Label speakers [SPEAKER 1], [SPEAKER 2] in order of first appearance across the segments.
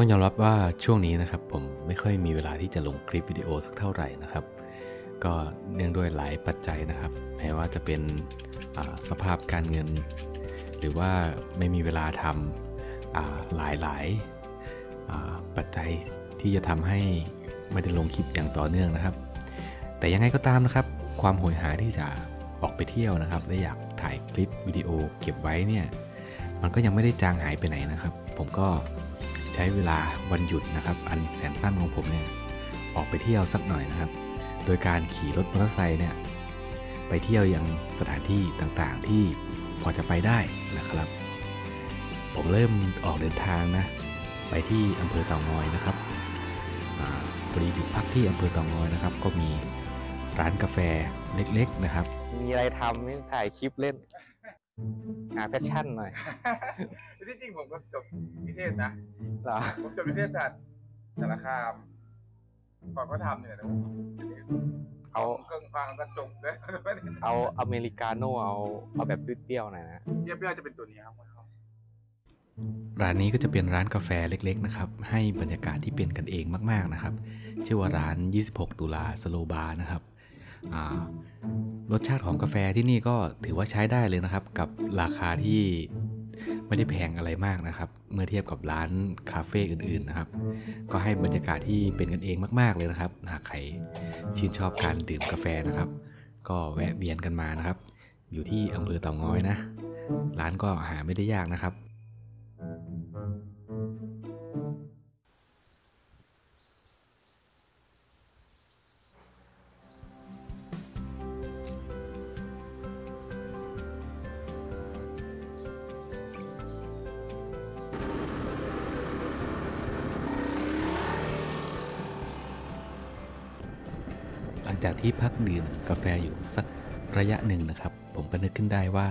[SPEAKER 1] ต้องยอมรับว่าช่วงนี้นะครับ ผมไม่ค่อยมีเวลาที่จะลงคลิปวิดีโอสักเท่าไหร่นะครับ ก็เนื่องด้วยหลายปัจจัยนะครับแม้ว่าจะเป็นสภาพการเงิน หรือว่าไม่มีเวลาทำหลายหลายปัจจัยที่จะทำให้ไม่ได้ลงคลิปอย่างต่อเนื่องนะครับ แต่ยังไงก็ตามนะครับ ความโหยหาที่จะออกไปเที่ยวนะครับ และอยากถ่ายคลิปวิดีโอเก็บไว้เนี่ย มันก็ยังไม่ได้จางหายไปไหนนะครับ ผมก็ ช้เวลาวันหยุดนะครับ อันแสนสั้นของผมเนี่ยออกไปเที่ยวสักหน่อยนะครับ โดยการขี่รถมอเตอร์ไซค์เนี่ยไปเที่ยวยังสถานที่ต่างๆที่พอจะไปได้นะครับ ผมเริ่มออกเดินทางนะ ไปที่อำเภอเต่างอยนะครับพอดีอยู่พักที่อำเภอเต่างอยนะครับ ก็มีร้านกาแฟเล็กๆนะครับ
[SPEAKER 2] มีอะไรทำถ่ายคลิปเล่น หา passion หน่อย
[SPEAKER 3] ที่จริงผมก็จบนิเทศนะ
[SPEAKER 2] เหรอ
[SPEAKER 3] ผมจบนิเทศศาสตร์สารคามก่อนก็ทำเนี่ยนะผม
[SPEAKER 2] เอา
[SPEAKER 3] เครื่องฟังก็จบเลย
[SPEAKER 2] เอาอเมริกาโน่เอาเอาแบบเปรี้ยวๆหน่อยนะ
[SPEAKER 3] เยี่ยมๆจะเป็นตัวนี้ครับ
[SPEAKER 1] ร้านนี้ก็จะเป็นร้านกาแฟเล็กๆนะครับ ให้บรรยากาศที่เป็นกันเองมากๆนะครับ ชื่อว่าร้าน 26 ตุลาสโลบาร์นะครับ รสชาติของกาแฟที่นี่ก็ถือว่าใช้ได้เลยนะครับ กับราคาที่ไม่ได้แพงอะไรมากนะครับ เมื่อเทียบกับร้านคาเฟ่อื่นๆนะครับ ก็ให้บรรยากาศที่เป็นกันเองมาก ๆเลยนะครับ หากใครชื่นชอบการดื่มกาแฟนะครับ ก็แวะเวียนกันมานะครับ อยู่ที่อำเภอเต่างอยนะ ร้านก็หาไม่ได้ยากนะครับ จากที่พักดื่มกาแฟอยู่สักระยะหนึ่งนะครับ ผมก็นึกขึ้นได้ว่า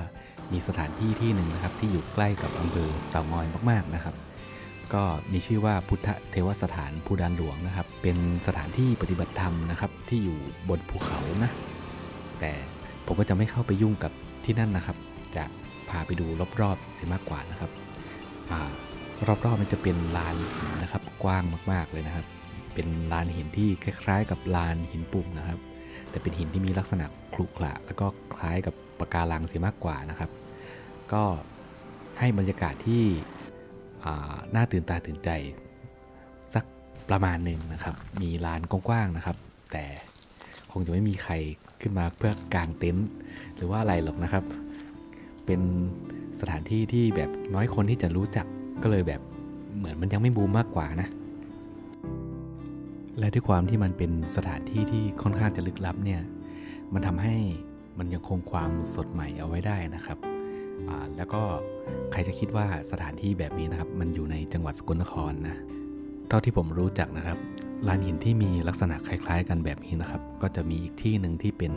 [SPEAKER 1] มีสถานที่ที่หนึ่งนะครับ ที่อยู่ใกล้กับอำเภอเต่างอยมากๆนะครับ ก็มีชื่อว่าพุทธเทวสถานภูดานหลวงนะครับ เป็นสถานที่ปฏิบัติธรรมนะครับ ที่อยู่บนภูเขานะ แต่ผมก็จะไม่เข้าไปยุ่งกับที่นั่นนะครับ จะพาไปดูรอบๆเสียมากกว่านะครับรอบๆมันจะเป็นลานหินนะครับ กว้างมากๆเลยนะครับ เป็นลานหินที่คล้าย ๆ กับลานหินปุ่มนะครับ แต่เป็นหินที่มีลักษณะครุขระแล้วก็คล้ายกับปะการังเสียมากกว่านะครับ ก็ให้บรรยากาศที่น่าตื่นตาตื่นใจ สักประมาณหนึ่งนะครับ มีลานกว้างๆนะครับ แต่คงจะไม่มีใครขึ้นมาเพื่อกางเต็นท์หรือว่าอะไรหรอกนะครับ เป็นสถานที่ที่แบบน้อยคนที่จะรู้จักก็เลยแบบเหมือนมันยังไม่บูมมากกว่านะ และด้วยความที่มันเป็นสถานที่ที่ค่อนข้างจะลึกลับเนี่ย มันทำให้มันยังคงความสดใหม่เอาไว้ได้นะครับแล้วก็ใครจะคิดว่าสถานที่แบบนี้นะครับ มันอยู่ในจังหวัดสกลนครนะ เท่าที่ผมรู้จักนะครับลานหินที่มีลักษณะคล้ายๆ กันแบบนี้นะครับ ก็จะมีอีกที่หนึ่งที่เป็น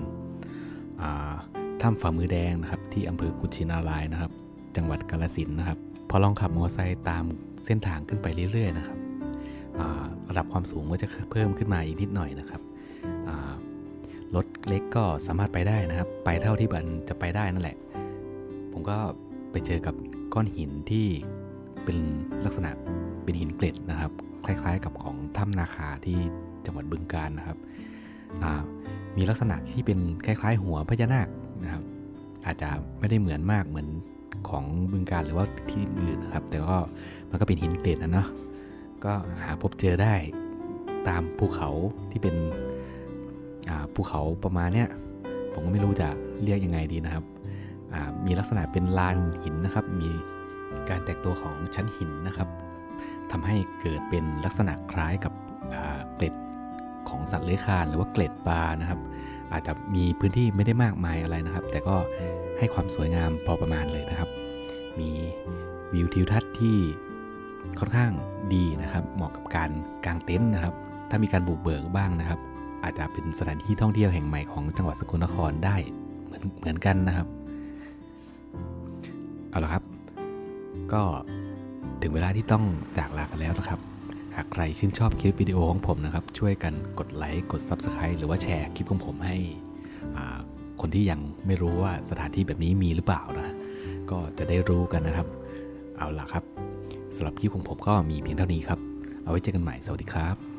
[SPEAKER 1] ถ้ำฝ่ามือแดงนะครับ ที่อำเภอกุชินารายนะครับ จังหวัดกาลสินนะครับ พอลองขับมอเตอร์ไซค์ตามเส้นทางขึ้นไปเรื่อยๆนะครับ ระดับความสูงก็จะเพิ่มขึ้นมาอีกนิดหน่อยนะครับรถเล็กก็สามารถไปได้นะครับ ไปเท่าที่บันจะไปได้นั่นแหละ ผมก็ไปเจอกับก้อนหินที่เป็นลักษณะเป็นหินเกล็ดนะครับ คล้ายๆกับของถ้ำนาคาที่จังหวัดบึงกาฬนะครับ มีลักษณะที่เป็นคล้าย ๆ หัวพญานาคนะครับ อาจจะไม่ได้เหมือนมากเหมือนของบึงการหรือว่าที่อื่นนะครับ แต่ก็มันก็เป็นหินเกล็ดนะเนาะ ก็หาพบเจอได้ตามภูเขาที่เป็นภูเขาประมาณเนี้ยผมก็ไม่รู้จะเรียกยังไงดีนะครับ มีลักษณะเป็นลานหินนะครับ มีการแตกตัวของชั้นหินนะครับทำให้เกิดเป็นลักษณะคล้ายกับเกล็ดของสัตว์เลื้อยคลานหรือว่าเกล็ดปลานะครับ อาจจะมีพื้นที่ไม่ได้มากมายอะไรนะครับ แต่ก็ให้ความสวยงามพอประมาณเลยนะครับ มีวิวทิวทัศน์ที่ ค่อนข้างดีนะครับ เหมาะกับการกางเต็นท์นะครับ ถ้ามีการบุกเบิกบ้างนะครับ อาจจะเป็นสถานที่ท่องเที่ยวแห่งใหม่ของจังหวัดสกลนครได้เหมือนเหมือนกันนะครับ เอาละครับ ก็ถึงเวลาที่ต้องจากลากันแล้วนะครับ หากใครชื่นชอบคลิปวิดีโอของผมนะครับ ช่วยกันกดไลค์ กด Subscribe หรือว่าแชร์คลิปของผมให้คนที่ยังไม่รู้ว่าสถานที่แบบนี้มีหรือเปล่านะ ก็จะได้รู้กันนะครับ เอาล่ะครับ สำหรับคลิปของผมก็มีเพียงเท่านี้ครับ เอาไว้เจอกันใหม่ สวัสดีครับ